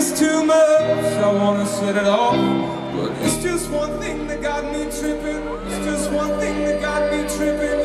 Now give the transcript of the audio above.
it's too much, I wanna set it off. But it's just one thing that got me tripping. It's just one thing that got me tripping.